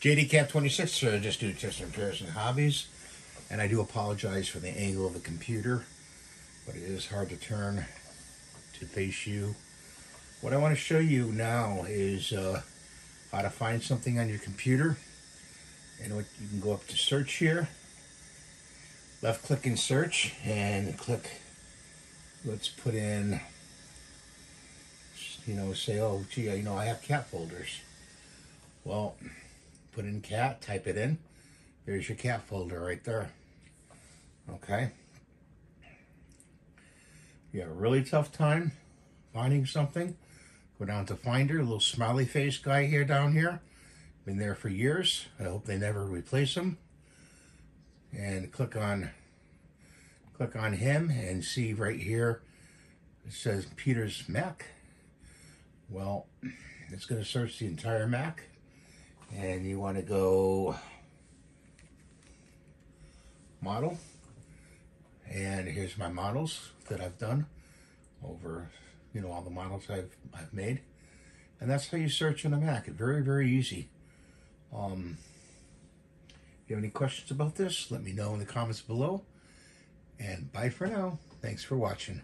JDCap26, uh, just do tips and repairs and hobbies. And I do apologize for the angle of the computer, but it is hard to turn to face you. What I want to show you now is uh, how to find something on your computer. And what, you can go up to search here, left click in search, and click, let's put in, you know, say, oh, gee, you know, I have cat folders. Well, put in cat, type it in. There's your cat folder right there. Okay. You have a really tough time finding something. Go down to Finder, little smiley face guy here down here. Been there for years. I hope they never replace him. And click on click on him and see right here it says Peter's Mac. Well, it's going to search the entire Mac and you want to go model? And here's my models that I've done over you know all the models I've I've made. And that's how you search on a Mac. Very very easy. Um if you have any questions about this? Let me know in the comments below. And bye for now. Thanks for watching